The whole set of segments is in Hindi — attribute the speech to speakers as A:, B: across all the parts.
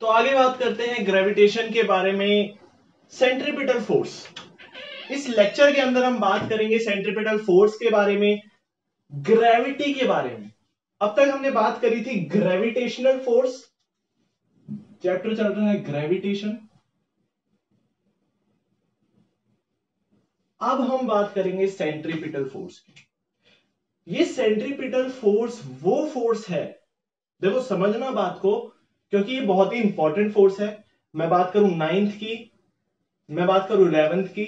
A: तो आगे बात करते हैं ग्रेविटेशन के बारे में सेंट्रीपिटल फोर्स इस लेक्चर के अंदर हम बात करेंगे सेंट्रीपिटल फोर्स के बारे में ग्रेविटी के बारे में. अब तक हमने बात करी थी ग्रेविटेशनल फोर्स चैप्टर चल रहा है ग्रेविटेशन अब हम बात करेंगे सेंट्रीपिटल फोर्स की. ये सेंट्रीपिटल फोर्स वो फोर्स है, देखो समझना बात को क्योंकि ये बहुत ही इंपॉर्टेंट फोर्स है। मैं बात करूँ नाइन्थ की, मैं बात करूँ इलेवेंथ की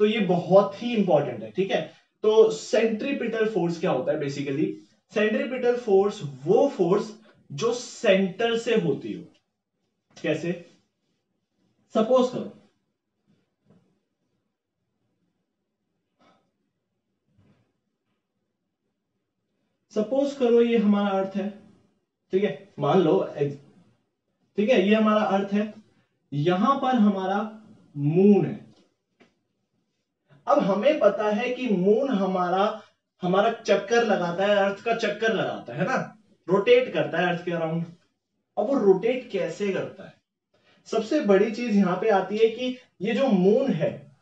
A: तो ये बहुत ही इंपॉर्टेंट है, ठीक है? तो सेंट्रीपिटल फोर्स क्या होता है बेसिकली सेंट्रीपिटल फोर्स वो फोर्स जो सेंटर से होती हो। कैसे? सपोज़ करो। सपोज़ करो ये हमारा अर्थ है, ठीक है? मान लो ठीक है, ये हमारा अर्थ है, यहाँ पर हमारा मून है। अब हमें पता है कि मून हमारा हमारा चक्कर लगाता है, अर्थ का चक्कर लगाता है ना? रोटेट करता है अर्थ के अराउंड अब वो रोटेट कैसे करता है? सबसे बड़ी चीज़ यहाँ पे आती है कि ये जो मून है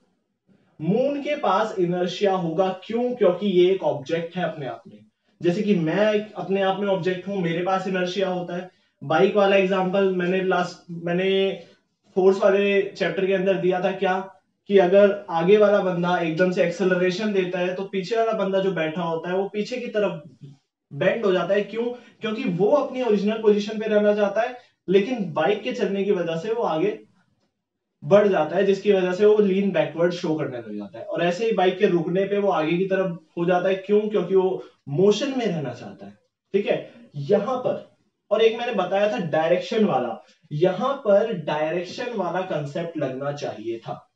A: मून के पास इनर्शिया होगा। क्यों? क्योंकि ये एक ऑब्जेक्ट है अपने आप में। जैसे कि मैं अपने आप में ऑब्जेक्ट हूँ, मेरे पास इनर्शिया होता है। बाइक वाला एग्ज़ाम्पल मैंने लास्ट मैंने फोर्स वाले चैप्टर के अंदर दिया था क्या? कि अगर आगे वाला बंदा एकदम से एक्सेलरेशन देता है तो पीछे वाला बंदा जो बैठा होता है, वो पीछे की तरफ़ बेंड हो जाता है। क्यों? क्योंकि वो अपनी ओरिजिनल पोजीशन पे रहना चाहता है, लेकिन बाइक के चलने की वजह से वो आगे बढ़ जाता है, जिसकी वजह से वो लीन बैकवर्ड शो करने लग जाता है। और ऐसे ही बाइक के रुकने पे वो आगे की तरफ़ हो जाता है। क्यों? क्योंकि वो मोशन में रहना चाहता है। ठीक है? यहाँ पर और एक मैंने बताया था डायरेक्शन वाला। यहाँ पर डायरेक्शन वाला कंसेप्ट लगना चाहिए था।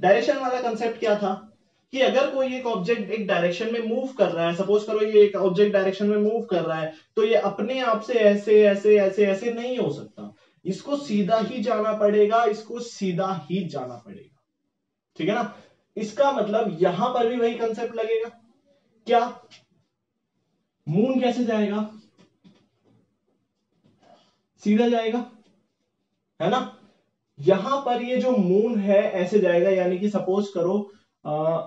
A: डायरेक्शन वाला कंसेप्ट क्या था? कि अगर कोई एक ऑब्जेक्ट एक डायरेक्शन में मूव कर रहा है सपोज़ करो ये एक ऑब्जेक्ट डायरेक्शन में मूव कर रहा है तो ये अपने आप से ऐसे ऐसे ऐसे ऐसे नहीं हो सकता। इसको सीधा ही जाना पड़ेगा, इसको सीधा ही जाना पड़ेगा। ठीक है ना? इसका मतलब यहाँ पर भी वही कंसेप्ट लगेगा। क्या? मून कैसे जाएगा? सीधा जाएगा है ना? यहाँ पर ये जो मून है ऐसे जाएगा यानी कि सपोज़ करो आ,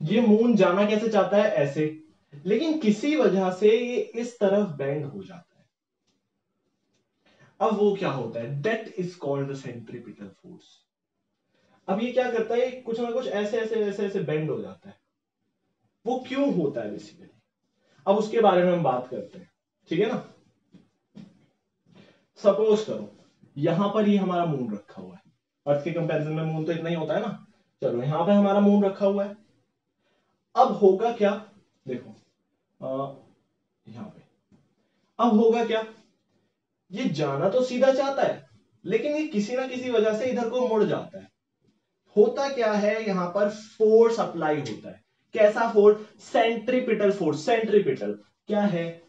A: ये मून जाना कैसे चाहता है? ऐसे। लेकिन किसी वजह से ये इस तरफ़ बेंड हो जाता है। अब वो क्या होता है? That is called centripetal force अब ये क्या करता है? कुछ ना कुछ ऐसे ऐसे ऐसे ऐसे बेंड हो जाता है। वो क्यों होता है बेसिकली अब उसके बारे में हम बात करते हैं ठीक है ना? सपोज़ करो, यहाँ पर ही हमारा मून रखा हुआ है। अर्थ के कंपैरिजन में मून तो इतना ही होता है ना? चलो, यहाँ पे हमारा मून रखा हुआ है। अब होगा क्या? देखो यहाँ पे। अब होगा क्या? ये जाना तो सीधा चाहता है, लेकिन ये किसी ना किसी वजह से इधर को मुड़ जाता है। होता क्या है? यहाँ पर फोर्स अप्लाई होता है। कैसा फोर्स सेंट्रीपिटल फोर्स सेंट्रीपिटल क्या है?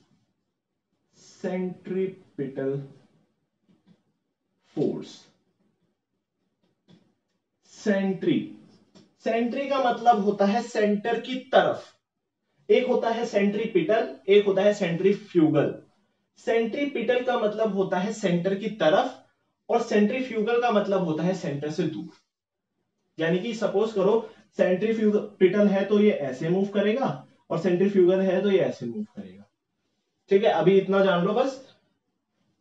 A: सेंट्रीपिटल फोर्स सेंट्री सेंट्री का मतलब होता है सेंटर की तरफ़। एक होता है सेंट्रीपिटल एक होता है सेंट्रीफ्यूगल सेंट्रीपिटल का मतलब होता है सेंटर की तरफ़ और सेंट्रीफ्यूगल का मतलब होता है सेंटर से दूर. यानी कि सपोज़ करो सेंट्रीफ्यूगल है तो ये ऐसे मूव करेगा और सेंट्रीफ्यूगल है तो ये ऐसे मूव करेगा. ठीक है? अभी इतना जान लो बस.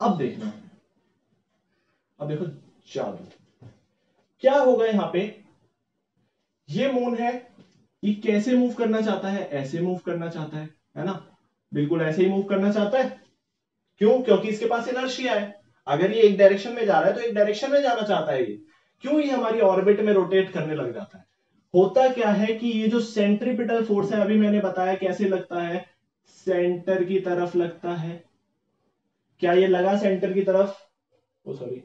A: अब देखना अब देखो जादू। क्या होगा यहाँ पे? ये मून है ये कैसे मूव करना चाहता है? ऐसे मूव करना चाहता है है ना? बिल्कुल ऐसे ही मूव करना चाहता है। क्यों? क्योंकि इसके पास इनर्शिया है। अगर ये एक डायरेक्शन में जा रहा है तो एक डायरेक्शन में जाना चाहता है ये। क्यों ये हमारी ऑर्बिट में रोटेट करने लग जाता है? होता क्या है कि ये जो सेंट्रीपिटल फोर्स है, अभी मैंने बताया कैसे लगता है? सेंटर की तरफ़ लगता है। क्या ये लगा सेंटर की तरफ़? ओ सॉरी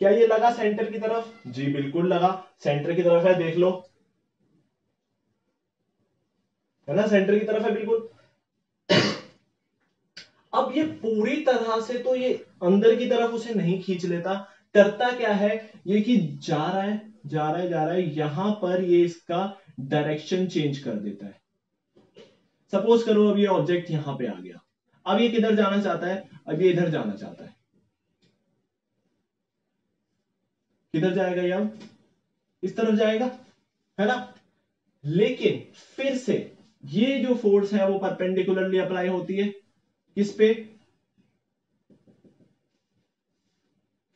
A: क्या ये लगा सेंटर की तरफ़? जी बिल्कुल लगा। सेंटर की तरफ़ है देख लो। है ना? सेंटर की तरफ़ है बिल्कुल। अब ये पूरी तरह से तो ये अंदर की तरफ़ उसे नहीं खींच लेता। करता क्या है? ये कि जा रहा है जा रहा है जा रहा है। यहाँ पर ये इसका डायरेक्शन चेंज कर देता है। सपोज़ करो अब ये ऑब्जेक्ट यहाँ पे आ गया। अब ये किधर जाना चाहता है? अब ये इधर जाना चाहता है। किधर जाएगा ये इस तरफ़ जाएगा, है ना? लेकिन फिर से ये जो फोर्स है वो परपेंडिकुलरली अप्लाई होती है। किस पे?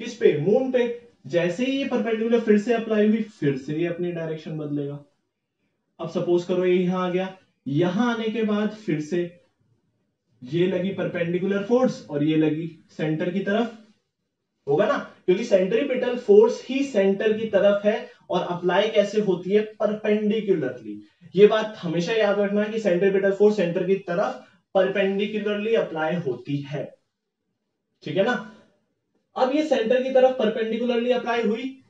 A: किस पे? मून पे। जैसे ही ये परपेंडिकुलर फिर से अप्लाई हुई, फिर से ये अपनी डायरेक्शन बदलेगा। अब सपोज़ करो ये यहाँ आ गया। यहाँ आने के बाद फिर से ये लगी परपेंडिकुलर फोर्स और ये लगी सेंटर की तरफ़। होगा ना? क्योंकि सेंट्रीपिटल फोर्स ही सेंटर की तरफ़ है और अप्लाई कैसे होती है? परपेंडिकुलरली ये बात हमेशा याद रखना कि सेंट्रीपिटल फोर्स सेंटर की तरफ़ परपेंडिकुलरली अप्लाई होती है। ठीक है ना? अब ये सेंटर की तरफ़ परपेंडिकुलरली अप्लाई हुई।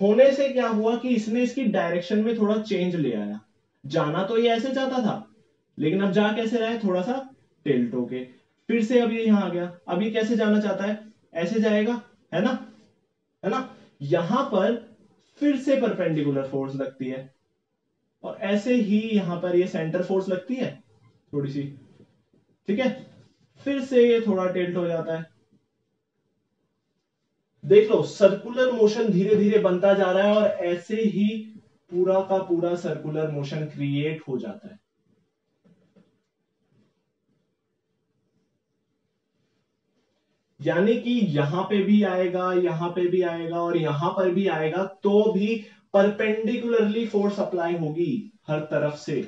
A: होने से क्या हुआ कि इसने इसकी डायरेक्शन में थोड़ा चेंज ले आया। जाना तो ये ऐसे जाता था। लेकिन अब जा कैसे रहा है? थोड़ा सा टिल्ट होके। फिर से अब ये यहाँ आ गया। अब ये कैसे जाना चाहता है? ऐसे जाएगा। है ना? है ना? यहाँ पर फिर से परपेंडिकुलर फोर्स लगती है। और ऐसे ही यहाँ पर ये सेंटर फोर्स लगती है थोड़ी सी ठीक है? फिर से ये थोड़ा टिल्ट हो जाता है। देख लो सर्कुलर मोशन धीरे धीरे बनता जा रहा है और ऐसे ही पूरा का पूरा सर्कुलर मोशन क्रिएट हो जाता है। यानी कि यहाँ पे भी आएगा, यहाँ पे भी आएगा और यहाँ पर भी आएगा तो भी परपेंडिकुलरली फोर्स अप्लाई होगी हर तरफ़ से।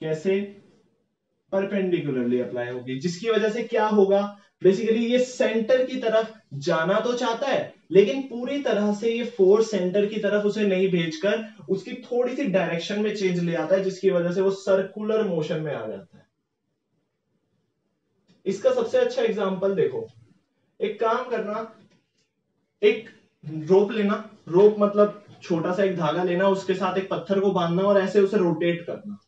A: कैसे? परपेंडिकुलरली अप्लाई होगी। जिसकी वजह से क्या होगा? बेसिकली ये सेंटर की तरफ़ जाना तो चाहता है, लेकिन पूरी तरह से ये फोर्स सेंटर की तरफ़ उसे नहीं भेजकर उसकी थोड़ी सी डायरेक्शन में चेंज ले आता है, जिसकी वजह से वो सर्कुलर मोशन में आ जाता है। इसका सबसे अच्छा एग्ज़ाम्पल देखो। एक काम करना, एक रोप लेना। रोप मतलब छोटा सा एक धागा लेना, उसके साथ एक पत्थर को बांधना और ऐसे उसे रोटेट करना।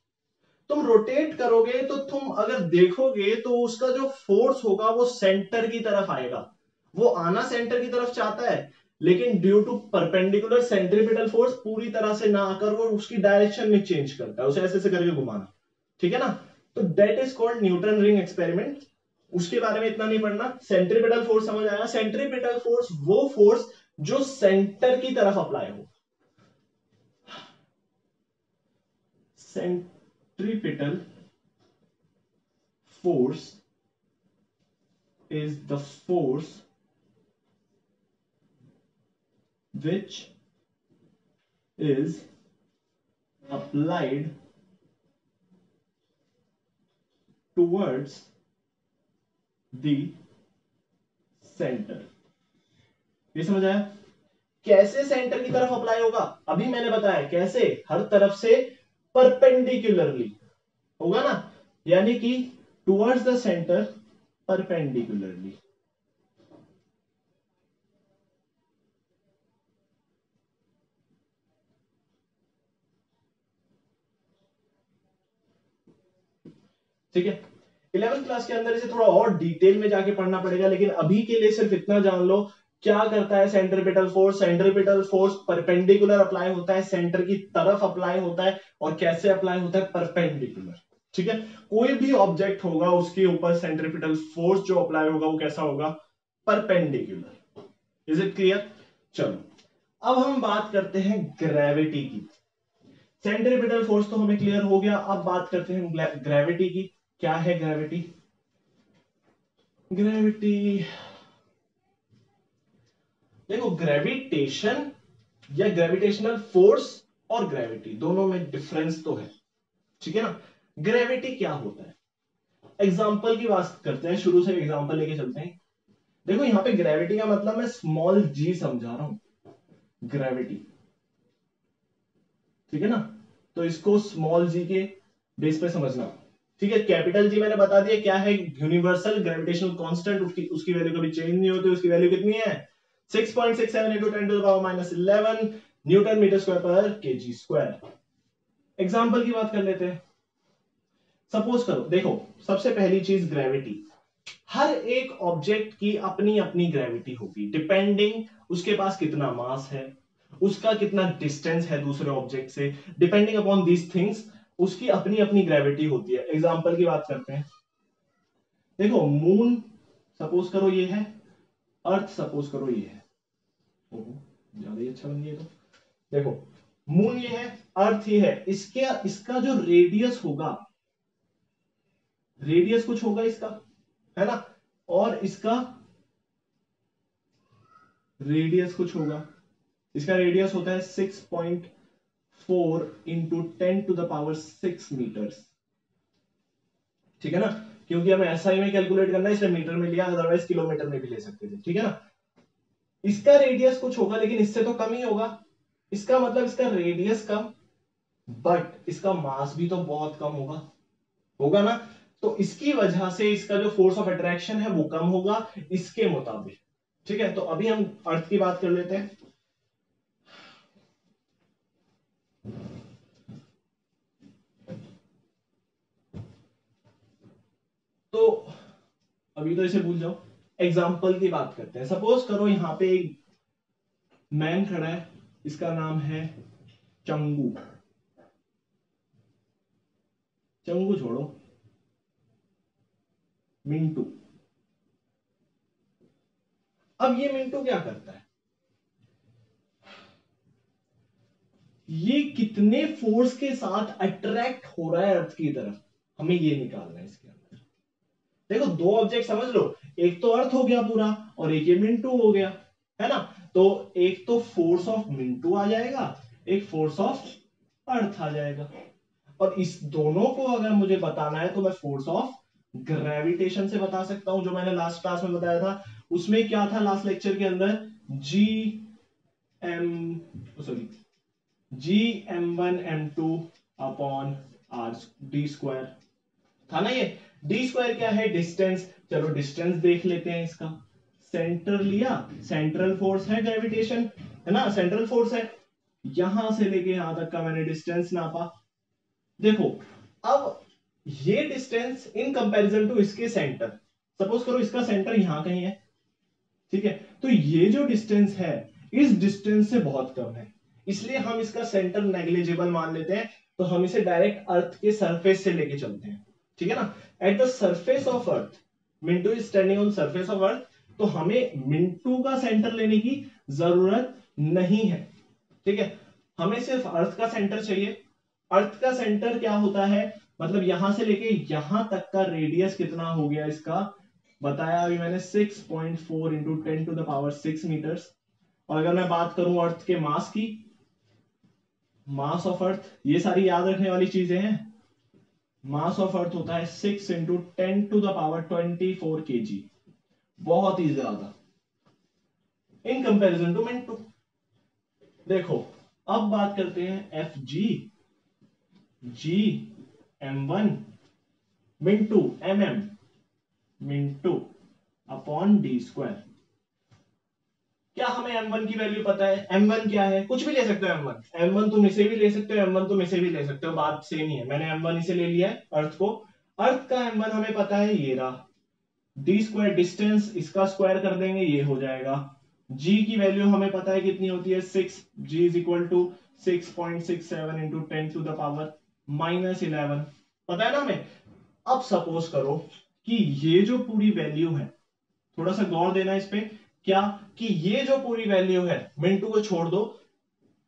A: तुम रोटेट करोगे तो तुम अगर देखोगे तो उसका जो फोर्स होगा वो सेंटर की तरफ़ आएगा। वो आना सेंटर की तरफ़ चाहता है, लेकिन due to perpendicular centripetal force पूरी तरह से ना आकर वो उसकी डायरेक्शन में चेंज करता है, उसे ऐसे ऐसे करके घुमाना। ठीक है ना? तो that is called Newton ring experiment उसके बारे में इतना नहीं पढ़ना। सेंट्रीपिटल फोर्स समझ आया। सेंट्रीपिटल फोर्स वो फोर्स जो सेंटर की तरफ़ अप्लाई हो। Centripetal force is the force which is applied towards the centre. ये समझ आया? कैसे सेंटर की तरफ़ अप्लाई होगा? अभी मैंने बताया कैसे? हर तरफ़ से परपेंडिकुलरली। होगा ना? यानी कि टुवर्ड्स द सेंटर परपेंडिकुलरली ठीक है? इलेवेंथ क्लास के अंदर इसे थोड़ा और डिटेल में जाके पढ़ना पड़ेगा, लेकिन अभी के लिए सिर्फ़ इतना जान लो, क्या करता है centripetal force centripetal force perpendicular apply होता है सेंटर की तरफ़ अप्लाई होता है, और कैसे अप्लाई होता है? परपेंडिकुलर ठीक है? कोई भी ऑब्जेक्ट होगा उसके ऊपर सेंट्रीपिटल फोर्स जो अप्लाई होगा, वो कैसा होगा? परपेंडिकुलर इज़ इट क्लियर चलो, अब हम बात करते हैं ग्रेविटी की। सेंट्रीपिटल फोर्स तो हमें क्लियर हो गया, अब बात करते हैं ग्रेविटी की। क्या है ग्रेविटी ग्रेविटी देखो ग्रेविटेशन या ग्रेविटेशनल फोर्स और ग्रेविटी दोनों में डिफरेंस तो है, ठीक है ना? ग्रेविटी क्या होता है? एग्ज़ाम्पल की बात करते हैं, शुरू से एग्ज़ाम्पल लेके चलते हैं। देखो, यहाँ पे ग्रेविटी का मतलब मैं स्मॉल जी समझा रहा हूँ ग्रेविटी ठीक है ना? तो इसको स्मॉल जी के बेस पे समझना। ठीक है कैपिटल जी मैंने बता दिया क्या है यूनिवर्सल ग्रेविटेशनल कांस्टेंट उसकी उसकी वैल्यू कभी चेंज नहीं होती, उसकी वैल्यू कितनी है? 6.67 into 10 to the power minus 11 newton metre square पर केजी स्क्वायर एग्जांपल की बात कर लेते हैं। सपोज़ करो, देखो, सबसे पहली चीज़ ग्रेविटी हर एक ऑब्जेक्ट की अपनी अपनी ग्रेविटी होगी डिपेंडिंग उसके पास कितना मास है, उसका कितना डिस्टेंस है दूसरे ऑब्जेक्ट से डिपेंडिंग अपॉन दीज थिंग्स उसकी अपनी अपनी ग्रेविटी होती है। एग्ज़ाम्पल की बात करते हैं। देखो मून सपोज़ करो ये है अर्थ सपोज़ करो ये है। ज़्यादा ही अच्छा बन गया तो। देखो मून ये है अर्थ ये है। इसके, इसका जो रेडियस होगा रेडियस कुछ होगा इसका, है ना? और इसका रेडियस कुछ होगा। इसका रेडियस होता है six point four into ten to the power six metres ठीक है ना? क्योंकि हमें एसआई में कैलकुलेट करना है, इसलिए मीटर में लिया अदरवाइज़ किलोमीटर में भी ले सकते थे। ठीक है ना? इसका रेडियस कुछ होगा, लेकिन इससे तो कम ही होगा। इसका मतलब इसका रेडियस कम बट इसका मास भी तो बहुत कम होगा। होगा ना? तो इसकी वजह से इसका जो फोर्स ऑफ़ अट्रैक्शन है, वो कम होगा इसके मुताबिक। ठीक है? तो अभी हम अर्थ की बात कर लेते हैं। तो अभी तो इसे भूल जाओ। एग्ज़ाम्पल की बात करते हैं। सपोज़ करो यहाँ पे एक मैन खड़ा है। इसका नाम है चंगू। चंगू छोड़ो। मिंटू। अब ये मिंटू क्या करता है? ये कितने फोर्स के साथ अट्रैक्ट हो रहा है अर्थ की तरफ़? हमें ये निकालना है इसके देखो, दो ऑब्जेक्ट समझ लो। एक तो अर्थ हो गया पूरा और एक ये मिंटू हो गया, है ना? तो एक तो फोर्स ऑफ़ मिंटू आ जाएगा, एक फोर्स ऑफ़ अर्थ आ जाएगा। और इस दोनों को अगर मुझे बताना है तो मैं फोर्स ऑफ़ ग्रेविटेशन से बता सकता हूँ, जो मैंने लास्ट क्लास में बताया था। उसमें क्या था लास्ट लेक्चर के अंदर? G M sorry G M one M two upon R D square था ना ये? डी स्क्वायर क्या है? डिस्टेंस चलो डिस्टेंस देख लेते हैं इसका। सेंटर लिया। सेंट्रल फोर्स है ग्रेविटेशन है ना? सेंट्रल फोर्स है। यहाँ से लेके यहाँ तक का मैंने डिस्टेंस नापा। देखो, अब ये डिस्टेंस इन कंपैरिजन टू इसके सेंटर सपोज़ करो इसका सेंटर यहाँ कहीं है। ठीक है? तो ये जो डिस्टेंस है, इस डिस्टेंस से बहुत कम है। इसलिए हम इसका सेंटर नेग्लिजिबल मान लेते हैं। तो हम इसे डायरेक्ट अर्थ के सरफेस से लेके चलते हैं। ठीक है ना? At the surface of earth Mintu is standing on surface of earth तो हमें मिंटू का सेंटर लेने की ज़रूरत नहीं है। ठीक है? हमें सिर्फ़ अर्थ का सेंटर चाहिए। अर्थ का सेंटर क्या होता है? मतलब यहाँ से लेके यहाँ तक का रेडियस कितना हो गया इसका? बताया अभी मैंने 6.4 point four into ten to the power six metres और अगर मैं बात करूँ अर्थ के मास की मास ऑफ़ अर्थ ये सारी याद रखने वाली चीज़ें हैं। मास ऑफ़ अर्थ होता है six into ten to the power twenty four K G बहुत ही ज़्यादा। इन कंपेरिजन टू मिनटू देखो, अब बात करते हैं F G G M one Mintu M M Mintu upon D square क्या हमें m1 की वैल्यू पता है? M1 क्या है? कुछ भी ले सकते हो m1 m1 तुम इसे भी ले सकते हो m1 तुम इसे भी ले सकते हो, बात सेम ही है। मैंने m1 इसे ले लिया है अर्थ को। अर्थ का m1 हमें पता है, ये रहा। डी स्क्वायर डिस्टेंस इसका स्क्वायर कर देंगे, ये हो जाएगा। G की वैल्यू हमें पता है कितनी होती है? Six G is equal to six point six seven into ten to the power minus eleven पता है ना हमें? अब सपोज़ करो कि ये जो पूरी वैल्यू है, थोड़ा सा गौर देना इस पे, क्या कि ये जो पूरी वैल्यू है मिनटू को छोड़ दो।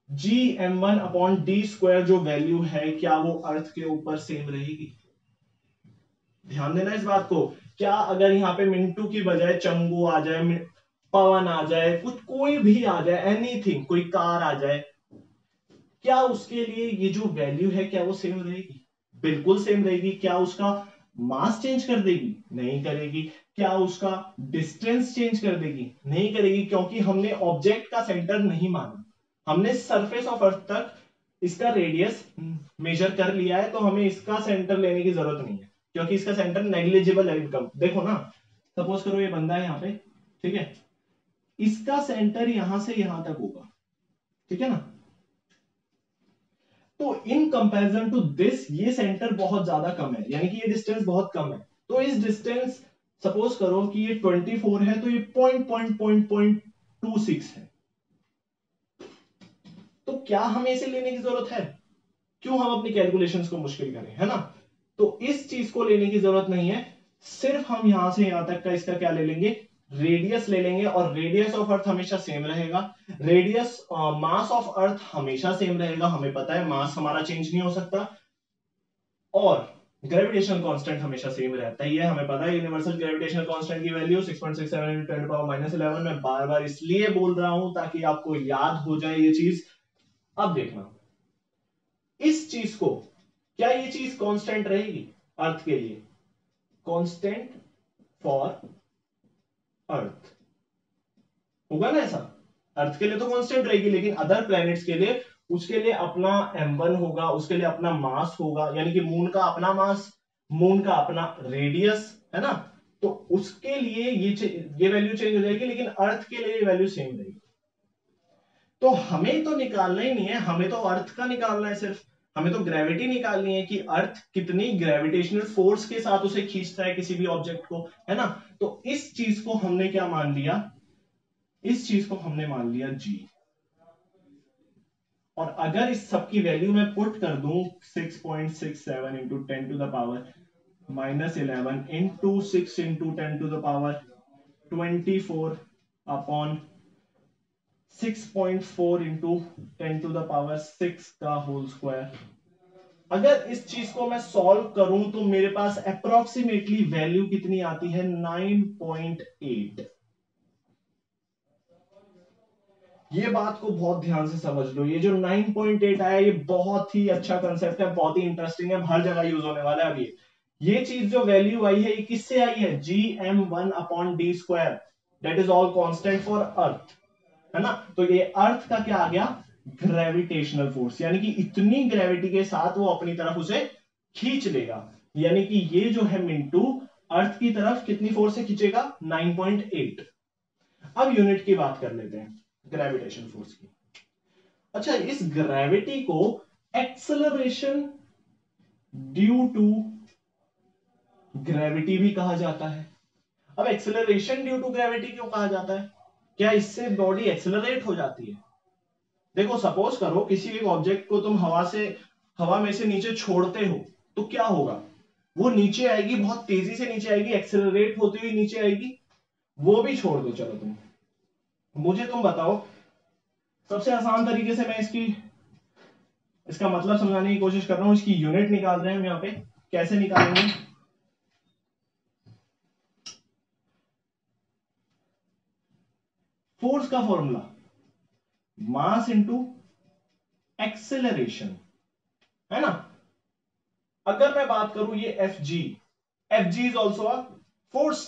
A: G M one upon D square जो वैल्यू है, क्या वो अर्थ के ऊपर सेम रहेगी? ध्यान देना इस बात को। क्या अगर यहाँ पे मिंटू की बजाय चंगू आ जाए पवन आ जाए, कुछ कोई भी आ जाए एनीथिंग कोई कार आ जाए, क्या उसके लिए ये जो वैल्यू है, क्या वो सेम रहेगी? बिल्कुल सेम रहेगी। क्या उसका मास चेंज कर देगी? नहीं करेगी। क्या उसका डिस्टेंस चेंज कर देगी? नहीं करेगी, क्योंकि हमने ऑब्जेक्ट का सेंटर नहीं माना। हमने सरफेस ऑफ़ अर्थ तक इसका रेडियस मेजर कर लिया है तो हमें इसका सेंटर लेने की ज़रूरत नहीं है, क्योंकि इसका सेंटर नेग्लिजिबल है इनकम देखो ना सपोज़ करो ये बंदा है यहाँ पे, ठीक है? इसका सेंटर यहाँ से यहाँ तक होगा, ठीक है ना? तो इन कंपैरिजन टू दिस ये सेंटर बहुत ज़्यादा कम है, यानी कि ये डिस्टेंस बहुत कम है। तो इस डिस्टेंस सपोज़ करो कि ये 24 है तो ये point point point point two six है। तो क्या हमें इसे लेने की ज़रूरत है? क्यों हम अपनी कैलकुलेशंस को मुश्किल करें, है ना? तो इस चीज़ को लेने की ज़रूरत नहीं है। सिर्फ़ हम यहाँ से यहाँ तक का इसका क्या ले लेंगे? रेडियस ले लेंगे, और रेडियस ऑफ़ अर्थ हमेशा सेम रहेगा। रेडियस मास ऑफ़ अर्थ हमेशा सेम रहेगा, हमें पता है मास हमारा चेंज नहीं हो सकता। और ग्रेविटेशन कांस्टेंट हमेशा सेम रहता ही है। हमें पता है यूनिवर्सल ग्रेविटेशनल कांस्टेंट की value 6.67 point six seven ten power minus eleven मैं बार बार इसलिए बोल रहा हूँ ताकि आपको याद हो जाए ये चीज़। अब देखना। इस चीज़ को क्या ये चीज़ कांस्टेंट रहेगी अर्थ के लिए? कांस्टेंट फॉर अर्थ होगा ना ऐसा? अर्थ के लिए तो कांस्टेंट रहेगी, लेकिन अदर प्लैनेट्स के लिए उसके लिए अपना m1 होगा, उसके लिए अपना मास होगा, यानी कि मून का अपना मास मून का अपना रेडियस है ना? तो उसके लिए ये ये वैल्यू चेंज हो जाएगी, लेकिन अर्थ के लिए वैल्यू सेम रहेगी। तो हमें तो निकालना ही नहीं है, हमें तो अर्थ का निकालना है सिर्फ़। हमें तो ग्रेविटी निकालनी है कि अर्थ कितनी ग्रेविटेशनल फोर्स के साथ उसे खींचता है किसी भी ऑब्जेक्ट को, है ना? तो इस चीज़ को हमने क्या मान लिया? इस चीज़ को हमने मान लिया जी और अगर इस सब की वैल्यू मैं पुट कर दूँ 6.67 point six seven into ten to the power minus eleven into six into ten to the power twenty four upon six point four into ten to the power six का होल स्क्वायर अगर इस चीज़ को मैं सॉल्व करूँ तो मेरे पास अप्रोक्सीमेटली वैल्यू कितनी आती है? 9.8 ये बात को बहुत ध्यान से समझ लो। ये जो 9.8 आया, ये बहुत ही अच्छा कंसेप्ट है, बहुत ही इंटरेस्टिंग है, हर जगह यूज़ होने वाला है अभी। ये चीज़ जो वैल्यू आई है, ये किससे आई है? G M one upon D square that is all constant for earth है ना? तो ये अर्थ का क्या आ गया? ग्रेविटेशनल फोर्स यानी कि इतनी ग्रेविटी के साथ वो अपनी तरफ़ उसे खींच लेगा। यानी कि ये जो है मिंटू अर्थ की तरफ़ कितनी फोर्स से खींचेगा? 9.8 अब यूनिट की बात कर लेते हैं। ग्रेविटेशन फोर्स की। अच्छा इस ग्रेविटी को एक्सलरेशन ड्यू टू ग्रेविटी भी कहा जाता है। अब एक्सेलरेशन ड्यू टू ग्रेविटी क्यों कहा जाता है? क्या इससे बॉडी एक्सेलरेट हो जाती है? देखो सपोज़ करो किसी एक ऑब्जेक्ट को तुम हवा से, हवा में से नीचे छोड़ते हो तो क्या होगा? वो नीचे आएगी, बहुत तेज़ी से नीचे आएगी एक्सेलरेट होती हुई नीचे आएगी, वो भी छोड़ दो, चलो तुम। मुझे तुम बताओ, सबसे आसान तरीके से मैं इसकी, इसका मतलब समझाने की कोशिश कर रहा हूँ, इसकी यूनिट निकाल रहे हैं हम यहाँ पे, कैसे निकालेंगे? फोर्स का फॉर्मूला मास इंटू एक्सेलरेशन है ना? अगर मैं बात करूँ ये F G F G is also a force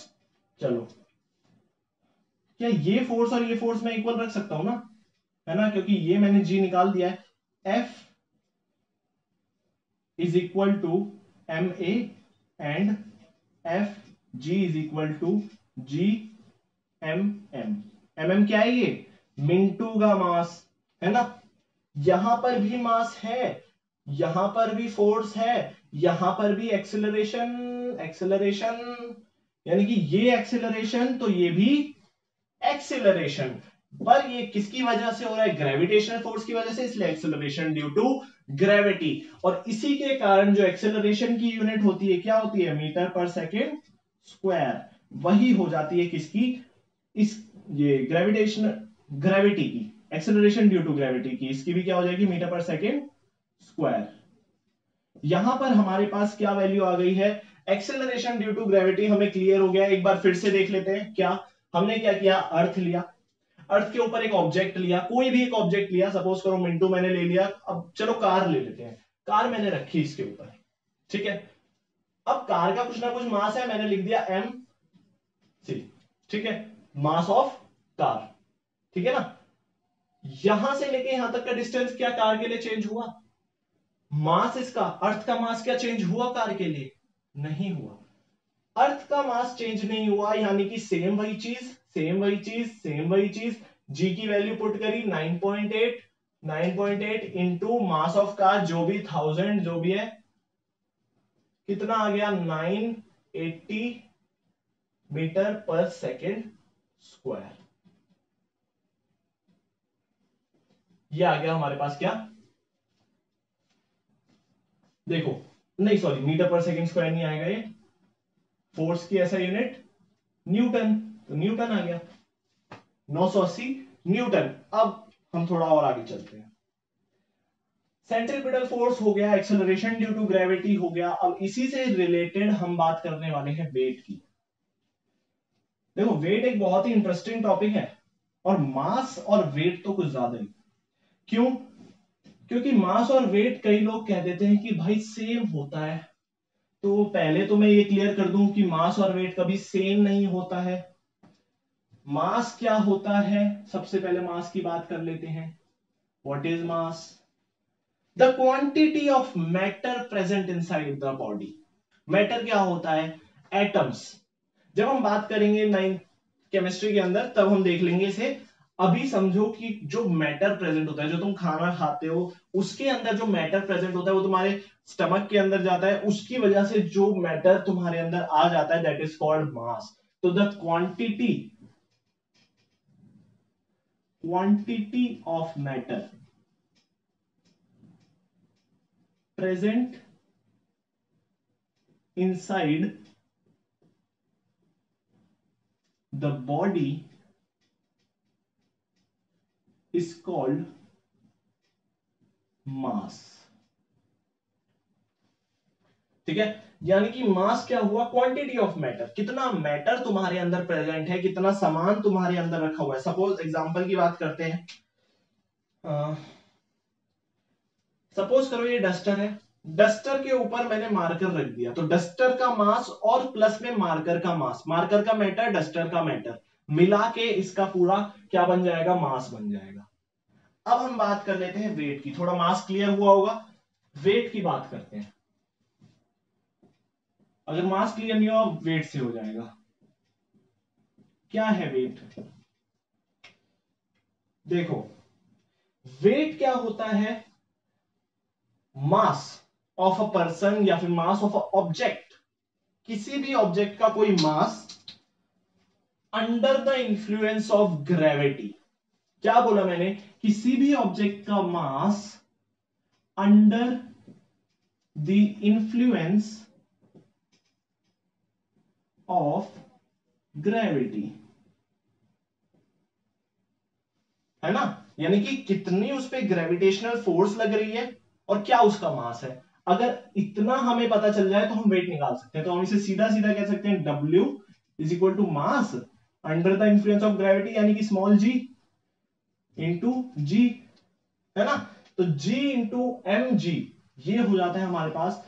A: चलो। क्या ये फोर्स और ये फोर्स मैं इक्वल रख सकता हूँ ना? है ना? क्योंकि ये मैंने जी निकाल दिया है। F is equal to M A and F G is equal to G M M M M क्या है ये? मिंटू का मास है ना? यहाँ पर भी मास है, यहाँ पर भी फोर्स है, यहाँ पर भी एक्सेलरेशन एक्सेलरेशन यानी कि ये एक्सेलरेशन तो ये भी एक्सिलरेशन पर ये किसकी वजह से हो रहा है? ग्रेविटेशनल फोर्स की वजह से इसलिए एक्सेलरेशन ड्यू टू ग्रेविटी और इसी के कारण जो एक्सेलरेशन की यूनिट होती है, क्या होती है? मीटर पर सेकेंड स्क्वायर वही हो जाती है किसकी? इस, ये ग्रेविटेशन ग्रेविटी की. एक्सेलरेशन ड्यू टू ग्रेविटी की. इसकी भी क्या हो जाएगी? मीटर पर सेकेंड स्क्वायर यहाँ पर हमारे पास क्या वैल्यू आ गई है? एक्सेलरेशन ड्यू टू ग्रेविटी हमें क्लियर हो गया एक बार फिर से देख लेते हैं। क्या? हमने क्या किया? अर्थ लिया। अर्थ के ऊपर एक ऑब्जेक्ट लिया। कोई भी एक ऑब्जेक्ट लिया। सपोज़ करो मिंटू मैंने ले लिया। अब चलो कार ले लेते हैं। कार मैंने रखी इसके ऊपर। ठीक है? अब कार का कुछ ना कुछ मास है। मैंने लिख दिया एम सी ठीक है? मास ऑफ़ कार ठीक है ना? यहाँ से लेके यहाँ तक का डिस्टेंस क्या कार के लिए चेंज हुआ? मास इसका। अर्थ का मास क्या चेंज हुआ कार के लिए? नहीं हुआ। अर्थ का मास चेंज नहीं हुआ, यानी कि सेम वही चीज़ सेम वही चीज़ सेम वही चीज़ जी की वैल्यू पुट करी 9.8 9.8 इंटू मास ऑफ़ कार जो भी थाउज़ेंड जो भी है, कितना आ गया? 980 मीटर पर सेकेंड स्क्वायर ये आ गया हमारे पास क्या? देखो, नहीं सॉरी मीटर पर सेकेंड स्क्वायर नहीं आएगा ये। फोर्स की ऐसा यूनिट? न्यूटन। तो न्यूटन आ गया। 980 न्यूटन। अब हम थोड़ा और आगे चलते हैं। सेंट्रीपिटल फोर्स हो गया एक्सेलरेशन ड्यू टू ग्रेविटी हो गया। अब इसी से रिलेटेड हम बात करने वाले हैं वेट की। देखो वेट एक बहुत ही इंटरेस्टिंग टॉपिक है, और मास और वेट तो कुछ ज़्यादा ही। क्यों? क्योंकि मास और वेट कई लोग कह देते हैं कि भाई सेम होता है। तो पहले तो मैं ये क्लियर कर दूँ कि मास और वेट कभी सेम नहीं होता है। मास क्या होता है? सबसे पहले मास की बात कर लेते हैं। What is mass the quantity of matter present inside the body matter क्या होता है? एटम्स जब हम बात करेंगे नाइन केमिस्ट्री के अंदर, तब हम देख लेंगे इसे अभी समझो कि जो मैटर प्रेजेंट होता है, जो तुम खाना खाते हो, उसके अंदर जो मैटर प्रेजेंट होता है, वो तुम्हारे स्टमक के अंदर जाता है, उसकी वजह से जो मैटर तुम्हारे अंदर आ जाता है दैट इज़ कॉल्ड मास तो the quantity quantity of matter present inside the body is called mass ठीक है? यानी कि मास क्या हुआ? क्वांटिटी ऑफ़ मैटर कितना मैटर तुम्हारे अंदर प्रेजेंट है? कितना सामान तुम्हारे अंदर रखा हुआ है? सपोज़ एग्जांपल की बात करते हैं। सपोज़ करो ये डस्टर है। डस्टर के ऊपर मैंने मार्कर रख दिया। तो डस्टर का मास और प्लस में मार्कर का मास मार्कर का मैटर डस्टर का मैटर मिला के इसका पूरा क्या बन जाएगा? मास बन जाएगा। अब हम बात कर लेते हैं वेट की। थोड़ा मास क्लियर हुआ होगा। वेट की बात करते हैं। अगर मास क्लियर नहीं हो वेट से हो जाएगा। क्या है वेट देखो वेट क्या होता है? मास ऑफ़ अ पर्सन या फिर मास ऑफ़ अ ऑब्जेक्ट किसी भी ऑब्जेक्ट का कोई mass under the influence of gravity क्या बोला मैंने? किसी भी ऑब्जेक्ट का mass under the influence of gravity है ना? यानी कि कितनी उस पर ग्रेविटेशनल फोर्स लग रही है और क्या उसका मास है? अगर इतना हमें पता चल जाए तो हम वेट निकाल सकते हैं। तो हम इसे सीधा सीधा कह सकते हैं W is equal to mass under the influence of gravity यानी कि स्मॉल जी इंटू जी है ना? तो जी इंटू एम जी ये हो जाता है हमारे पास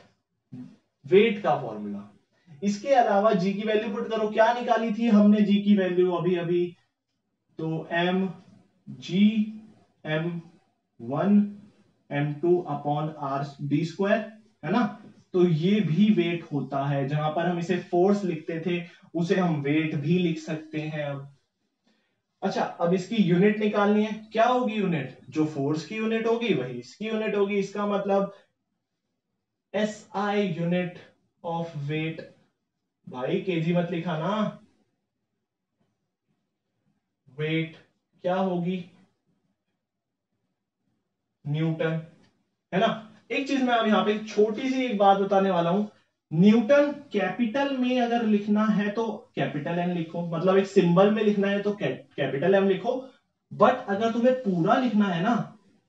A: वेट का फॉर्मूला इसके अलावा जी की वैल्यू पुट करो, क्या निकाली थी हमने जी की वैल्यू अभी अभी? तो M G M one M two upon R D square है ना? तो ये भी वेट होता है, जहाँ पर हम इसे फोर्स लिखते थे, उसे हम वेट भी लिख सकते हैं अब। अच्छा अब इसकी यूनिट निकालनी है। क्या होगी यूनिट जो फोर्स की यूनिट होगी, वही इसकी यूनिट होगी। इसका मतलब S I unit of weight भाई केजी मत लिखा ना। वेट क्या होगी? न्यूटन है ना? एक चीज़ मैं अब यहाँ पे छोटी सी एक बात बताने वाला हूँ। न्यूटन कैपिटल में अगर लिखना है तो कैपिटल एम लिखो मतलब एक सिंबल में लिखना है तो कैपिटल एम लिखो। बट अगर तुम्हें पूरा लिखना है ना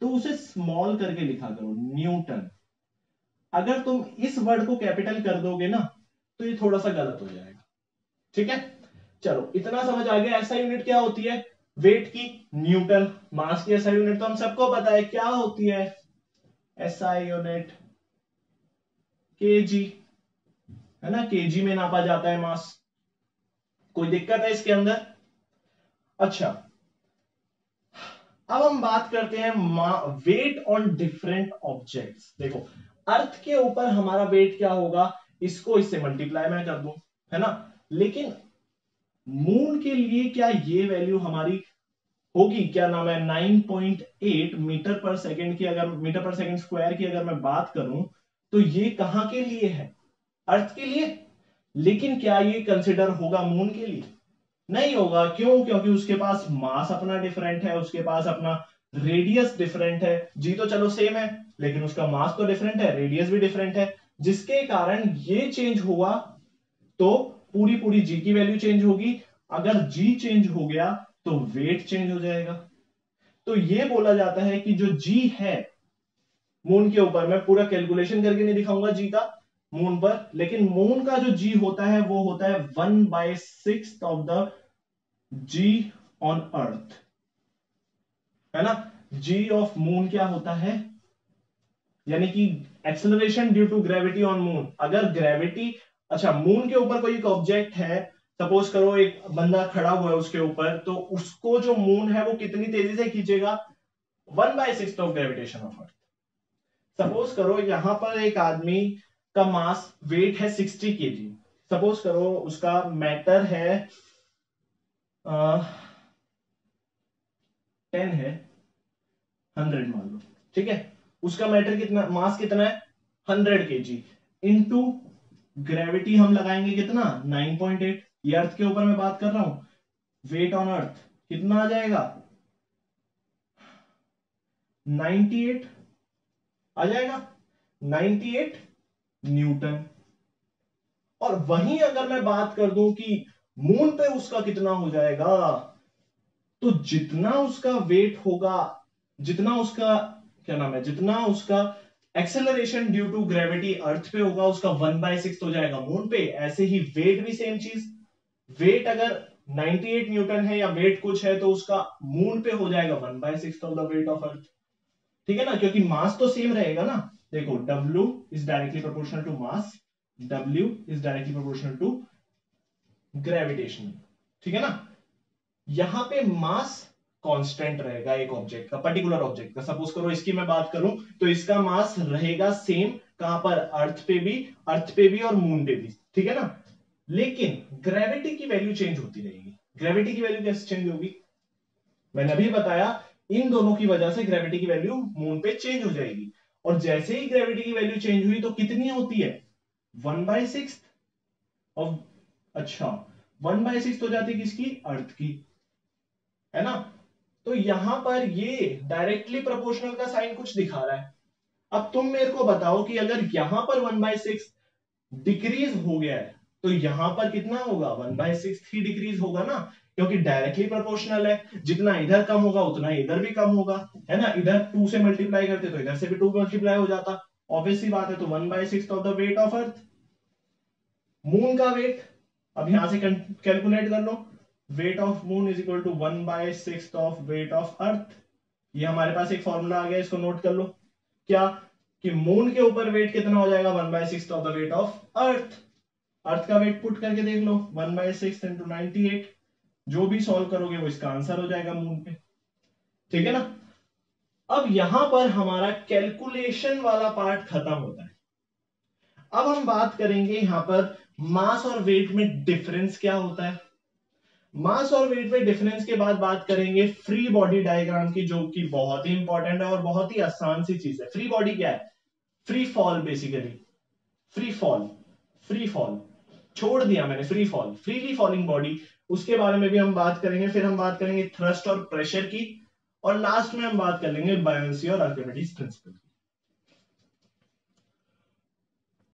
A: तो उसे स्मॉल करके लिखा करो, न्यूटन। अगर तुम इस वर्ड को कैपिटल कर दोगे ना तो ये थोड़ा सा गलत हो जाएगा। ठीक है? चलो, इतना समझ आ गया। ऐसा यूनिट क्या होती है? वेट की, न्यूटन। मास की ऐसा यूनिट तो हम सबको पता है। क्या होती है? एसआई यूनिट के जी है ना? केजी में नापा जाता है मास। कोई दिक्कत है इसके अंदर? अच्छा। अब हम बात करते हैं वेट ऑन डिफरेंट ऑब्जेक्ट्स देखो अर्थ के ऊपर हमारा वेट क्या होगा? इसको इससे मल्टीप्लाई मैं कर दू, है ना? लेकिन मून के लिए क्या ये वैल्यू हमारी होगी? क्या नाम है? 9.8 मीटर पर सेकंड की अगर मीटर पर सेकंड स्क्वायर की अगर मैं बात करूँ तो ये कहाँ के लिए है? अर्थ के लिए। लेकिन क्या ये कंसिडर होगा मून के लिए? नहीं होगा। क्यों? क्योंकि उसके पास मास अपना डिफरेंट है, उसके पास अपना रेडियस डिफरेंट है। जी तो चलो सेम है, लेकिन उसका मास तो डिफरेंट है रेडियस भी डिफरेंट है। जिसके कारण ये चेंज हुआ तो पूरी पूरी जी की वैल्यू चेंज होगी। अगर जी चेंज हो गया तो वेट चेंज हो जाएगा। तो ये बोला जाता है कि जो जी है मून के ऊपर, मैं पूरा कैलकुलेशन करके नहीं दिखाऊँगा जी का। मून पर, लेकिन मून का जो जी होता है, वो होता है one by six of the g on earth है ना? जी ऑफ़ मून क्या होता है? यानी कि acceleration due to gravity on moon अगर ग्रेविटी अच्छा मून के ऊपर कोई एक ऑब्जेक्ट है सपोज़ करो एक बंदा खड़ा हुआ है उसके ऊपर तो उसको जो मून है, वो कितनी तेज़ी से खींचेगा? One by six of gravitation of earth suppose करो यहाँ पर एक आदमी का मास वेट है सिक्सटी के जी सपोज़ करो उसका मैटर है टेन है हंड्रेड मान लो, ठीक है? उसका मैटर कितना मास कितना है? हंड्रेड के जी इंटू ग्रेविटी हम लगाएँगे कितना? नाइन पॉइंट एट ये अर्थ के ऊपर मैं बात कर रहा हूँ। वेट ऑन अर्थ कितना आ जाएगा? 98 आ जाएगा? 98 न्यूटन। और वहीं अगर मैं बात कर दूँ कि मून पे उसका कितना हो जाएगा तो जितना उसका वेट होगा, जितना उसका, क्या नाम है, जितना उसका acceleration due to gravity earth पे होगा, उसका वन बाय सिक्स हो जाएगा मून पे। ऐसे ही वेट भी सेम चीज़। वेट अगर 98 न्यूटन है या वेट कुछ है तो उसका मून पे हो जाएगा one by six of the weight of earth ठीक है ना? क्योंकि मास तो सेम रहेगा ना। देखो, W is directly proportional to mass W is directly proportional to gravitation ठीक है ना? यहाँ पे मास कांस्टेंट रहेगा एक ऑब्जेक्ट का पर्टिकुलर ऑब्जेक्ट का। सपोज़ करो इसकी मैं बात करूँ तो इसका मास रहेगा सेम कहाँ पर? अर्थ पे भी अर्थ पे भी और मून पे भी। ठीक है ना? लेकिन ग्रेविटी की वैल्यू चेंज होती रहेगी। ग्रेविटी की वैल्यू कैसे चेंज होगी? मैंने अभी बताया, इन दोनों की वजह से ग्रेविटी की वैल्यू मून पे चेंज हो जाएगी। और जैसे ही ग्रेविटी की वैल्यू चेंज हुई तो कितनी होती है? वन बाय सिक्स अच्छा वन बाय सिक्स हो जाती किसकी? अर्थ की। है ना? तो यहाँ पर ये डायरेक्टली प्रोपोर्शनल का साइन कुछ दिखा रहा है। अब तुम मेरे को बताओ कि अगर यहाँ पर वन बाय सिक्स डिक्रीज हो गया है तो यहाँ पर कितना होगा? वन बाय सिक्स ही डिक्रीज होगा ना? क्योंकि डायरेक्टली प्रोपोर्शनल है। जितना इधर कम होगा, उतना इधर भी कम होगा। है ना? इधर टू से मल्टीप्लाई करते तो इधर से भी टू मल्टीप्लाई हो जाता। ऑब्वियसली बात है तो one by six of the weight of earth moon का वेट अब यहाँ से कैलकुलेट कर लो। Weight of moon is equal to one by six of weight of earth ये हमारे पास एक फॉर्मूला आ गया, इसको नोट कर लो। क्या? कि मून के ऊपर वेट कितना हो जाएगा? One by six of the weight of earth earth का वेट पुट करके देख लो। One by six into ninety eight जो भी सॉल्व करोगे वो इसका आंसर हो जाएगा मून पे। ठीक है ना? अब यहाँ पर हमारा कैलकुलेशन वाला पार्ट खत्म होता है। अब हम बात करेंगे यहाँ पर मास और वेट में डिफरेंस क्या होता है। मास और वेट में डिफरेंस के बाद बात करेंगे फ्री बॉडी डायग्राम की, जो कि बहुत ही इंपॉर्टेंट है और बहुत ही आसान सी चीज़ है। फ्री बॉडी क्या है? Free fall basically free fall free fall छोड़ दिया मैंने free fall freely falling body उसके बारे में भी हम बात करेंगे, फिर हम बात करेंगे थ्रस्ट और प्रेशर की, और लास्ट में हम बात कर लेंगे बायोन्सी और आर्किमिडीज प्रिंसिपल